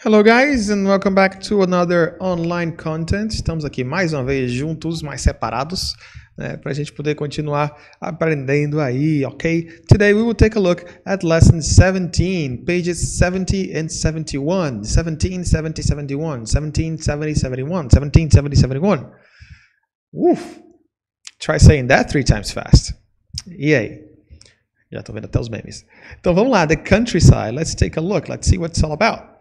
Hello guys and welcome back to another online content. Estamos aqui mais uma vez juntos, mais separados, né, para a gente poder continuar aprendendo aí, ok? Today we will take a look at lesson 17, pages 70 and 71, 17, 70, 71, 17, 70, 71, 17, 70, 71. Uf! Try saying that three times fast. E aí? Já estou vendo até os memes. Então vamos lá, the countryside. Let's take a look. Let's see what it's all about.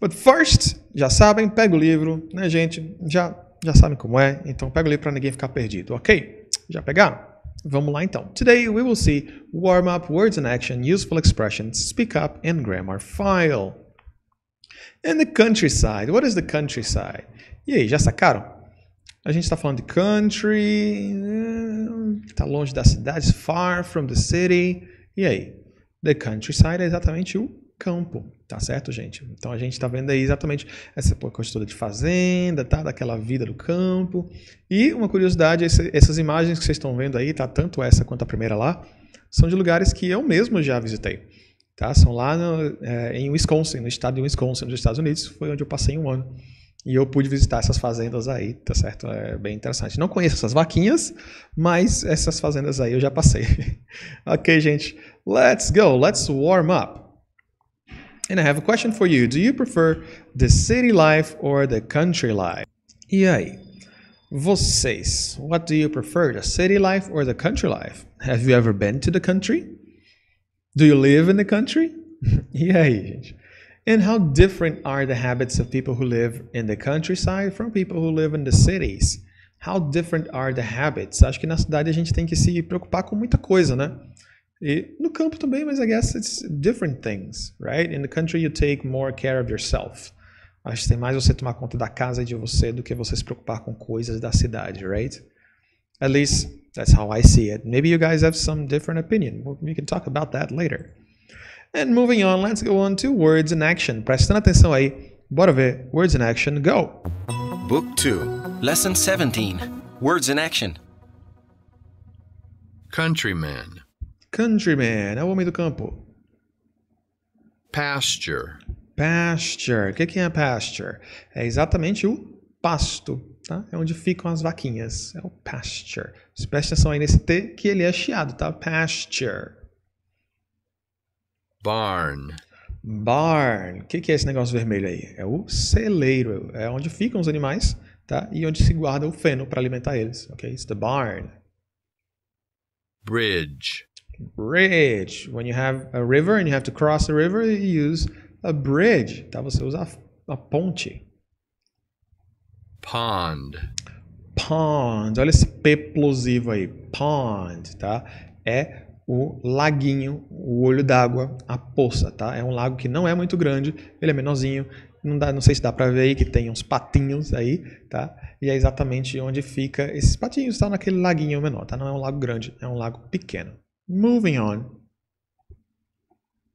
But first, já sabem, pega o livro, né, gente? Já, já sabem como é, então pega o livro para ninguém ficar perdido, ok? Já pegaram? Vamos lá então. Today we will see warm up, words in action, useful expressions, speak up, and grammar file. And the countryside. What is the countryside? E aí, já sacaram? A gente está falando de country, está longe das cidades, far from the city. E aí? The countryside é exatamente o campo, tá certo, gente? Então a gente está vendo aí exatamente essa toda de fazenda, tá? Daquela vida do campo. E uma curiosidade, essas imagens que vocês estão vendo aí, tá? Tanto essa quanto a primeira lá, são de lugares que eu mesmo já visitei. Tá? São lá no, é, em Wisconsin, no estado de Wisconsin, nos Estados Unidos, foi onde eu passei um ano. E eu pude visitar essas fazendas aí, tá certo? É bem interessante. Não conheço essas vaquinhas, mas essas fazendas aí eu já passei. ok, gente. Let's go. Let's warm up. And I have a question for you. Do you prefer the city life or the country life? E aí? Vocês, what do you prefer, the city life or the country life? Have you ever been to the country? Do you live in the country? e aí, gente? And how different are the habits of people who live in the countryside from people who live in the cities? How different are the habits? Acho que na cidade a gente tem que se preocupar com muita coisa, né? E no campo também, mas I guess it's different things, right? In the country you take more care of yourself. Acho que tem mais você tomar conta da casa de você do que você se preocupar com coisas da cidade, right? At least that's how I see it. Maybe you guys have some different opinion. We can talk about that later. And moving on, let's go on to words in action. Prestando atenção aí, bora ver. Words in action, go. Book 2, Lesson 17 Words in Action. Countryman. Countryman, é o homem do campo. Pasture. Pasture. O que é pasture? É exatamente o pasto, tá? É onde ficam as vaquinhas. É o pasture. Você presta atenção aí nesse T que ele é chiado, tá? Pasture. Barn. Barn. O que é esse negócio vermelho aí? É o celeiro. É onde ficam os animais, tá? E onde se guarda o feno para alimentar eles, ok? It's the barn. Bridge. Bridge. When you have a river and you have to cross a river, you use a bridge. Tá? Você usa a, a ponte. Pond. Pond. Olha esse P plosivo aí. Pond, tá? É o laguinho, o olho d'água, a poça, tá? É um lago que não é muito grande, ele é menorzinho, não, dá, não sei se dá para ver aí que tem uns patinhos aí, tá? E é exatamente onde fica esses patinhos, tá? Naquele laguinho menor, tá? Não é um lago grande, é um lago pequeno. Moving on.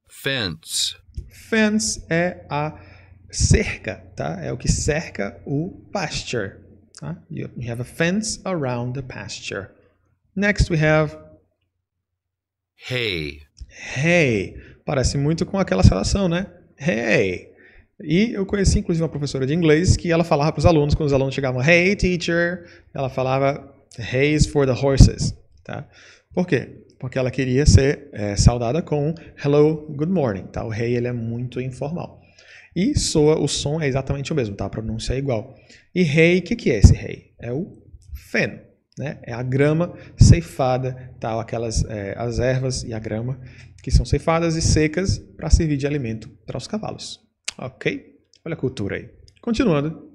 Fence. Fence é a cerca, tá? É o que cerca o pasture. Tá? You have a fence around the pasture. Next we have Hay. Hey. Parece muito com aquela relação, né? Hey. E eu conheci inclusive uma professora de inglês que ela falava para os alunos, quando os alunos chegavam, Hey teacher, ela falava Hay is for the horses, tá? Por quê? Porque ela queria ser é, saudada com Hello, good morning, tá? O hey ele é muito informal. E soa, o som é exatamente o mesmo, tá? A pronúncia é igual. E hey, o que, que é esse hey? É o feno, né? É a grama ceifada, tal, aquelas é, as ervas e a grama que são ceifadas e secas para servir de alimento para os cavalos. Ok? Olha a cultura aí. Continuando.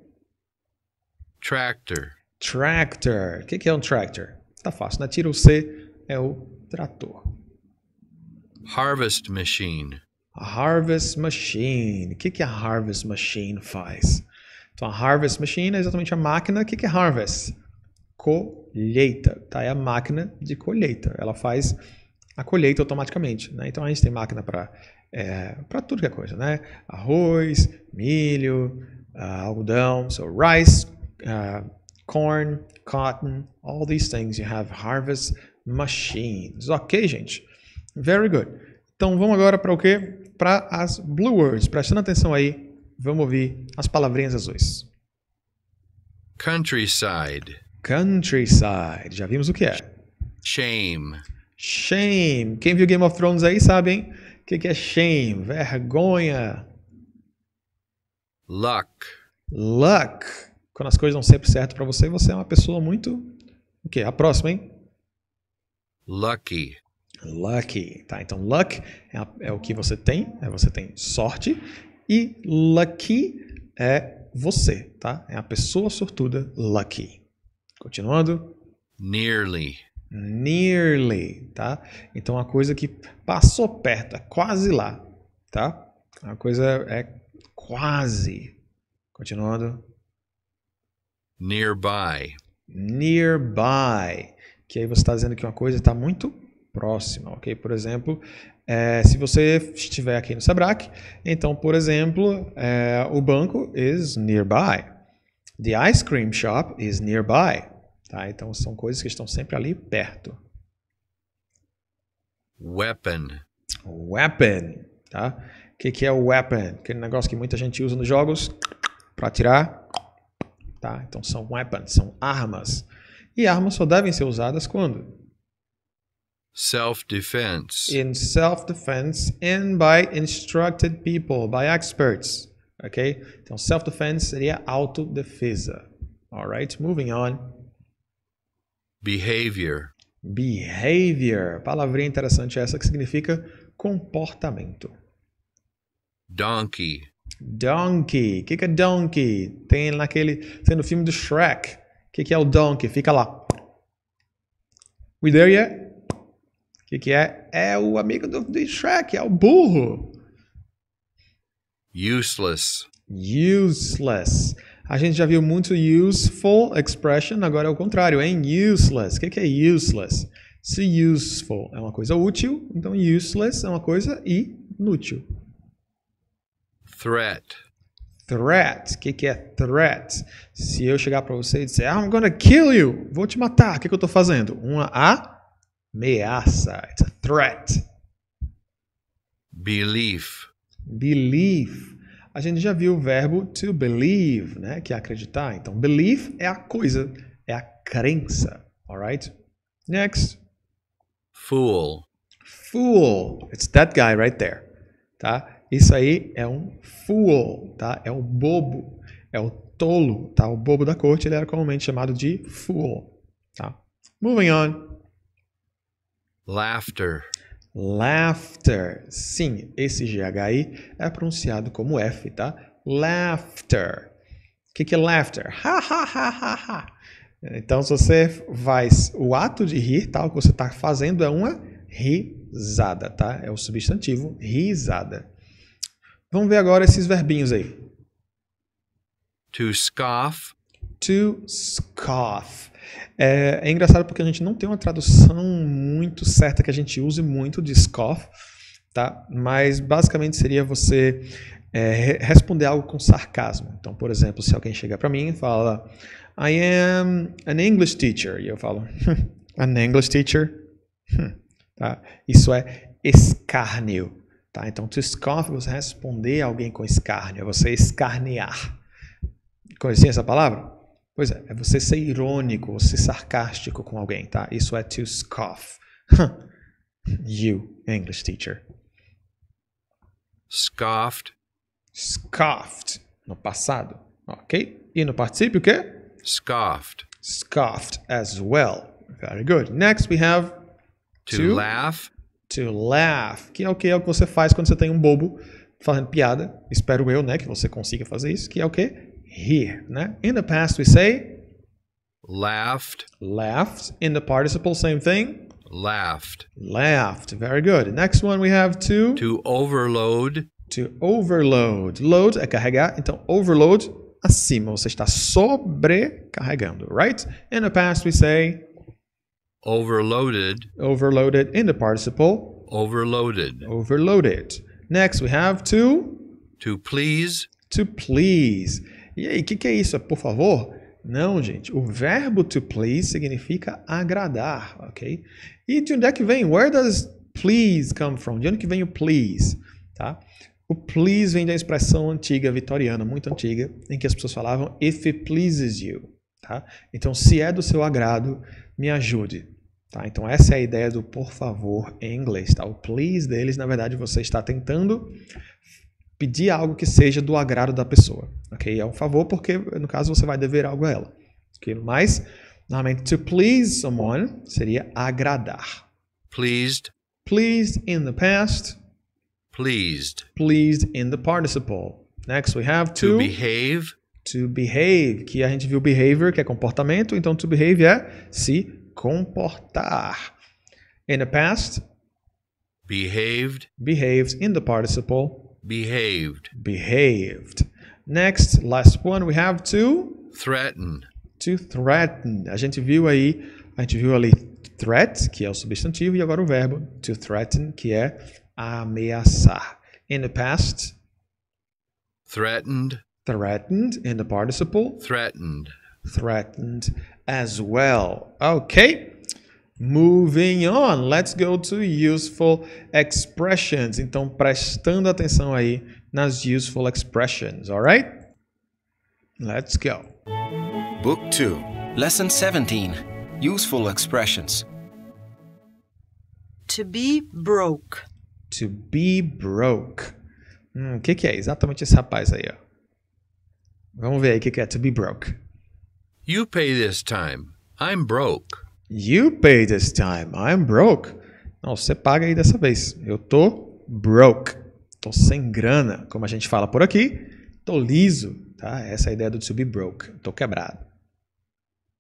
Tractor. Tractor. O que é um tractor? Tá fácil, né? Tira o C, é o trator. Harvest machine. A harvest machine. O que a harvest machine faz? Então, a harvest machine é exatamente a máquina. O que é harvest? Colheita. Tá? É a máquina de colheita. Ela faz a colheita automaticamente. Né? Então, a gente tem máquina para é, para tudo que é coisa, né? Arroz, milho, uh, algodão, so rice, uh, corn, cotton, all these things you have harvest machines. Ok, gente? Very good. Então vamos agora para o quê? Para as blue words. Prestando atenção aí Vamos ouvir as palavrinhas azuis. Countryside. Countryside. Já vimos o que é. Shame. Shame. Quem viu Game of Thrones aí sabe, hein? O que, que é shame? Vergonha. Luck. Luck. Quando as coisas dão sempre certo para você, você é uma pessoa muito. O quê? A próxima, hein? Lucky. Lucky. Tá, então luck é, é o que você tem, é você tem sorte. E lucky é você, tá? É a pessoa sortuda lucky. Continuando. Nearly. Nearly, tá? Então a coisa que passou perto, é quase lá, tá? A coisa é quase. Continuando. Nearby. Nearby, que aí você está dizendo que uma coisa está muito próxima, ok? Por exemplo, eh, se você estiver aqui no Sebrae, então, por exemplo, eh, o banco is nearby. The ice cream shop is nearby. Tá? Então, são coisas que estão sempre ali perto. Weapon. Weapon, tá? O que, que é o weapon? Aquele negócio que muita gente usa nos jogos para atirar, tá? Então são weapons, são armas. E armas só devem ser usadas quando? Self-defense. In self-defense and by instructed people, by experts, ok? Então self-defense seria autodefesa. Alright, moving on. Behavior. Behavior, palavrinha interessante essa que significa comportamento. Donkey. Donkey. O que, que é donkey? Tem naquele. Tem no filme do Shrek. O que, que é o donkey? Fica lá. We there yet? O que, que é? É o amigo do, do Shrek, é o burro. Useless. Useless. A gente já viu muito useful expression, agora é o contrário, hein? Useless. O que, que é useless? Se useful é uma coisa útil, então useless é uma coisa inútil. Threat. Threat. O que, que é threat? Se eu chegar para você e dizer, I'm gonna kill you, vou te matar, o que, que eu estou fazendo? Uma ameaça. It's a threat. Belief. Belief. A gente já viu o verbo to believe, né? Que é acreditar. Então, belief é a coisa, é a crença. Alright? Next. Fool. Fool. It's that guy right there. Tá? Isso aí é um fool, tá? É o bobo, é o tolo, tá? O bobo da corte, ele era comumente chamado de fool, tá? Moving on. Laughter. Laughter. Sim, esse GHI é pronunciado como F, tá? Laughter. O que, que é laughter? Ha, ha, ha, ha, ha. Então, se você faz o ato de rir, tá? O que você está fazendo é uma risada, tá? É o substantivo risada. Vamos ver agora esses verbinhos aí. To scoff. To scoff. É, é engraçado porque a gente não tem uma tradução muito certa que a gente use muito de scoff, tá? Mas basicamente seria você é, re- responder algo com sarcasmo. Então, por exemplo, se alguém chegar para mim e fala I am an English teacher, e eu falo an English teacher, Hum, tá? Isso é escárnio, tá? Então, to scoff é você responder a alguém com escárnio, é você escarnear. Conhecia essa palavra? Pois é, é você ser irônico, ser sarcástico com alguém, tá? Isso é to scoff. you, English teacher. Scoffed. Scoffed, no passado, ok? E no particípio o quê? Scoffed. Scoffed as well. Very good. Next we have To, To? laugh. To laugh, que é o que é o que você faz quando você tem um bobo fazendo piada. Espero eu, né, que você consiga fazer isso, que é o quê? Rir, né? In the past we say Laughed. laughed. In the participle, same thing. Laughed. Laughed. Very good. Next one we have to To overload. to overload. Load é carregar, então overload acima, você está sobrecarregando, right? In the past we say Overloaded. overloaded. In the participle, Overloaded. overloaded. Next we have to To please. to please. E aí, o que, que é isso? É por favor? Não, gente. O verbo to please significa agradar, ok? E de onde é que vem? Where does please come from? De onde que vem o please? Tá? O please vem da expressão antiga, vitoriana, muito antiga, em que as pessoas falavam if it pleases you. Tá? Então, se é do seu agrado, me ajude. Tá? Então, essa é a ideia do por favor em inglês. Tá? O please deles, na verdade, você está tentando pedir algo que seja do agrado da pessoa. Ok? É um favor porque, no caso, você vai dever algo a ela. Okay? Mas, normalmente, to please someone seria agradar. pleased, Pleased in the past, pleased. pleased in the participle. Next we have To to, behave, to behave, que a gente viu behavior, que é comportamento, então to behave é se comportar. In the past, behaved, behaved in the participle, behaved. behaved. Next, last one, we have to Threaten, to threaten. A gente viu aí, a gente viu ali threat, que é o substantivo, e agora o verbo to threaten, que é ameaçar. In the past, threatened, threatened in the participle, threatened. threatened as well. Okay. Moving on, let's go to useful expressions. Então, prestando atenção aí nas useful expressions, alright? Let's go. Book 2. Lesson 17. Useful expressions. To be broke. To be broke. Hum, o que, que é exatamente esse rapaz aí, ó? Vamos ver aí o que, é to be broke. You pay this time. I'm broke. You pay this time. I'm broke. Não, você paga aí dessa vez. Eu tô broke. Tô sem grana, como a gente fala por aqui. Tô liso, tá? Essa é a ideia do to be broke. Tô quebrado.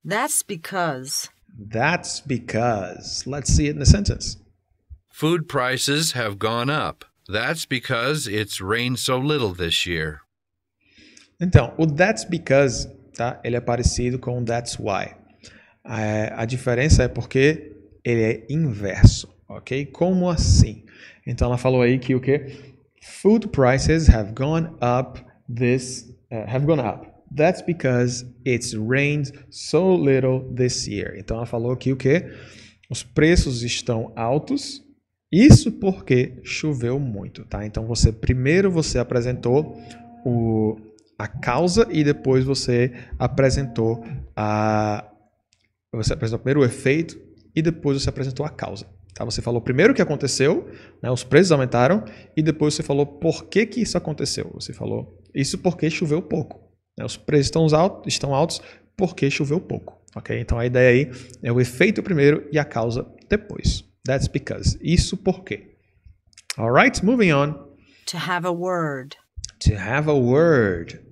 That's because. That's because. Let's see it in a sentence. Food prices have gone up. That's because it's rained so little this year. Então, o that's because, tá? Ele é parecido com o that's why. É, a diferença é porque ele é inverso, ok? Como assim? Então, ela falou aí que o que? Food prices have gone up this, uh, have gone up. That's because it's rained so little this year. Então, ela falou que o que? Os preços estão altos. Isso porque choveu muito, tá? Então, você primeiro você apresentou o, a causa e depois você apresentou a você apresentou primeiro o efeito e depois você apresentou a causa. Tá? Você falou primeiro o que aconteceu, né? os preços aumentaram, e depois você falou por que, que isso aconteceu. Você falou isso porque choveu pouco. né? Os preços estão altos, estão altos porque choveu pouco. ok? Então a ideia aí é o efeito primeiro e a causa depois. That's because. Isso porque. Alright, moving on. To have a word. To have a word.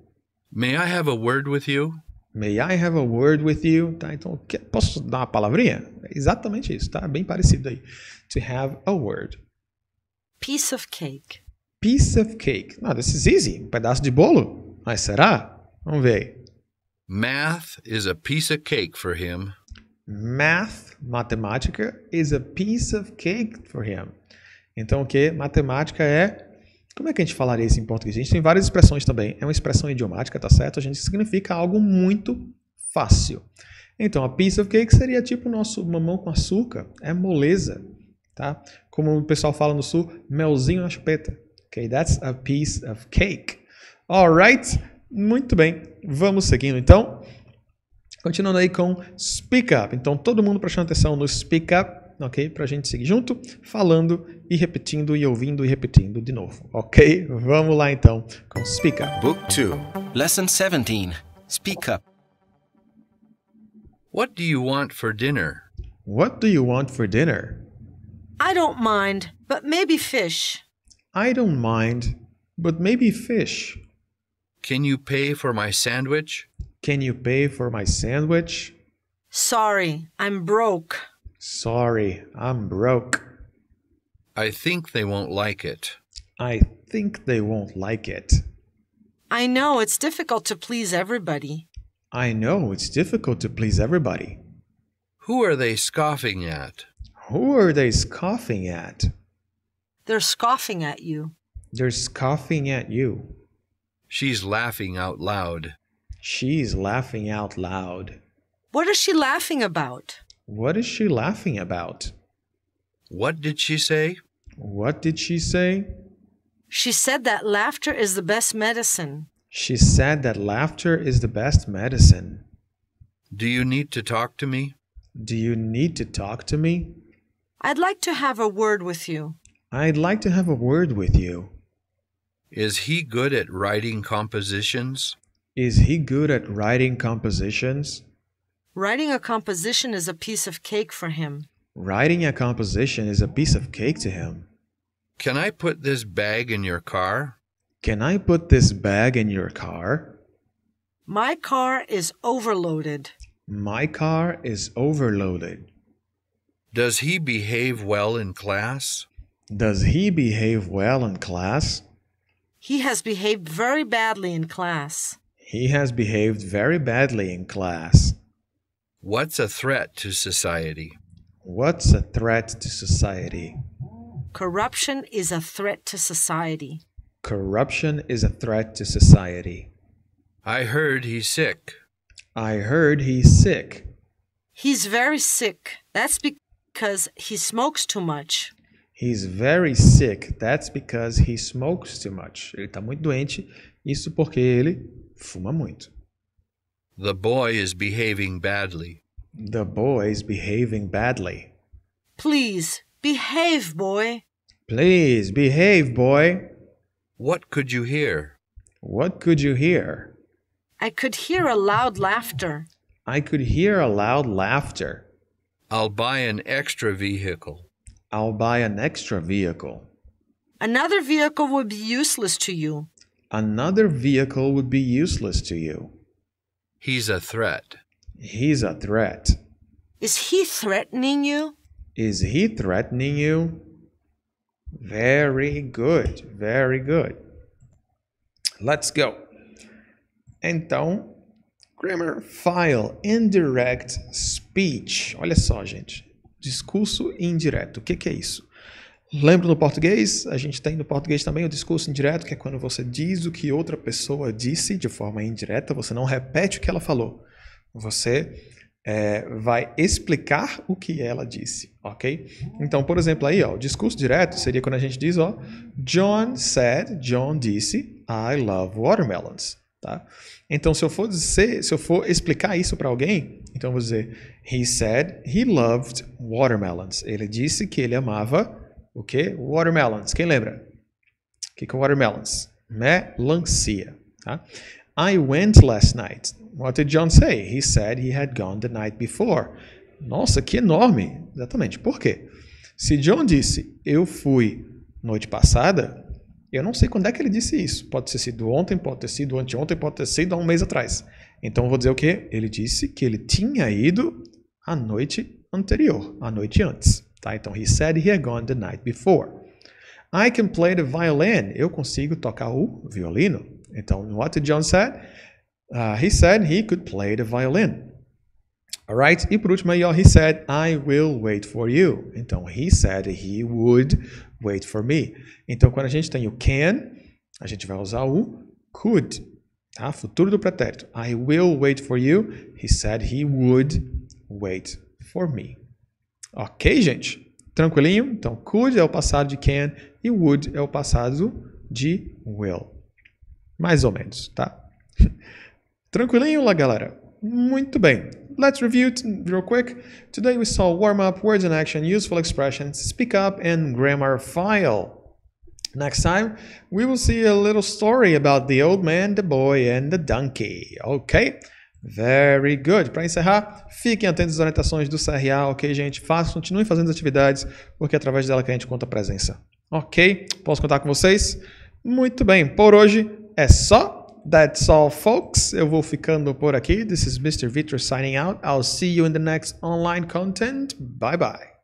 May I have a word with you? May I have a word with you? Tá, então, posso dar uma palavrinha? É exatamente isso, tá? Bem parecido aí. To have a word. Piece of cake. Piece of cake. Ah, this is easy. Um pedaço de bolo? Mas será? Vamos ver aí. Math is a piece of cake for him. Math, matemática, is a piece of cake for him. Então, o que? Matemática é. Como é que a gente falaria isso em português? A gente tem várias expressões também. É uma expressão idiomática, tá certo? A gente significa algo muito fácil. Então, a piece of cake seria tipo o nosso mamão com açúcar. É moleza, tá? Como o pessoal fala no sul, melzinho na chupeta. Ok, that's a piece of cake. Alright? Muito bem. Vamos seguindo então. Continuando aí com speak up. Então, todo mundo prestando atenção no speak up, ok? Pra gente seguir junto, falando e repetindo e ouvindo e repetindo de novo, ok? Vamos lá então com speak up. Book 2. Lesson 17. Speak up. What do you want for dinner? What do you want for dinner? I don't mind, but maybe fish. I don't mind, but maybe fish. Can you pay for my sandwich? Can you pay for my sandwich? Sorry, I'm broke. Sorry, I'm broke. I think they won't like it. I think they won't like it. I know it's difficult to please everybody. I know it's difficult to please everybody. Who are they scoffing at? Who are they scoffing at? They're scoffing at you. They're scoffing at you. She's laughing out loud. She's laughing out loud. What is she laughing about? What is she laughing about? What did she say? What did she say? She said that laughter is the best medicine. She said that laughter is the best medicine. Do you need to talk to me? Do you need to talk to me? I'd like to have a word with you. I'd like to have a word with you. Is he good at writing compositions? Is he good at writing compositions? Writing a composition is a piece of cake for him. Writing a composition is a piece of cake to him. Can I put this bag in your car? Can I put this bag in your car? My car is overloaded. My car is overloaded. Does he behave well in class? Does he behave well in class? He has behaved very badly in class. He has behaved very badly in class. What's a threat to society? What's a threat to society? Corruption is a threat to society. Corruption is a threat to society. I heard he's sick. I heard he's sick. He's very sick. That's because he smokes too much. He's very sick. That's because he smokes too much. Ele está muito doente. Isso porque ele fuma muito. The boy is behaving badly. The boy's behaving badly. Please, behave, boy. Please behave, boy. What could you hear? What could you hear? I could hear a loud laughter. I could hear a loud laughter. I'll buy an extra vehicle. I'll buy an extra vehicle. Another vehicle would be useless to you. Another vehicle would be useless to you. He's a threat. He's a threat. Is he threatening you? Is he threatening you? Very good, very good. Let's go. Então, grammar file indirect speech. Olha só, gente. Discurso indireto. O que, que é isso? Lembra no português? A gente tem no português também o discurso indireto, que é quando você diz o que outra pessoa disse de forma indireta, você não repete o que ela falou. Você é, vai explicar o que ela disse, ok? Então, por exemplo, aí, ó, o discurso direto seria quando a gente diz, ó, John said, John disse, I love watermelons, tá? Então, se eu for dizer, se eu for explicar isso para alguém, então eu vou dizer, he said he loved watermelons. Ele disse que ele amava o quê? Watermelons. Quem lembra? O que, que é watermelons? Melancia, tá? I went last night. What did John say? He said he had gone the night before. Nossa, que enorme! Exatamente. Por quê? Se John disse eu fui noite passada, eu não sei quando é que ele disse isso. Pode ter sido ontem, pode ter sido anteontem, pode ter sido há um mês atrás. Então eu vou dizer o quê? Ele disse que ele tinha ido a noite anterior, a noite antes. Tá? Então, he said he had gone the night before. I can play the violin. Eu consigo tocar o violino. Então, what did John say? Uh, he said he could play the violin. Alright? E por último he said, I will wait for you. Então, he said he would wait for me. Então, quando a gente tem o can, a gente vai usar o could. Tá? Futuro do pretérito. I will wait for you. He said he would wait for me. Ok, gente? Tranquilinho? Então, could é o passado de can e would é o passado de will. Mais ou menos, tá? Tranquilinho lá, galera? Muito bem. Let's review real quick. Today we saw warm up, words in action, useful expressions, speak up, and grammar file. Next time, we will see a little story about the old man, the boy, and the donkey. Ok? Very good. Para encerrar, fiquem atentos às orientações do CRA, ok, gente? Façam, continuem fazendo as atividades, porque é através dela que a gente conta a presença. Ok? Posso contar com vocês? Muito bem. Por hoje é só. That's all, folks. Eu vou ficando por aqui. This is Mr. Vitor signing out. I'll see you in the next online content. Bye bye.